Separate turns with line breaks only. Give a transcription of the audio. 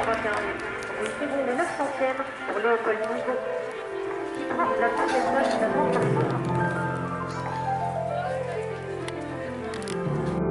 21 une seconde et 9 centièmes pour Léopold Nigo, de la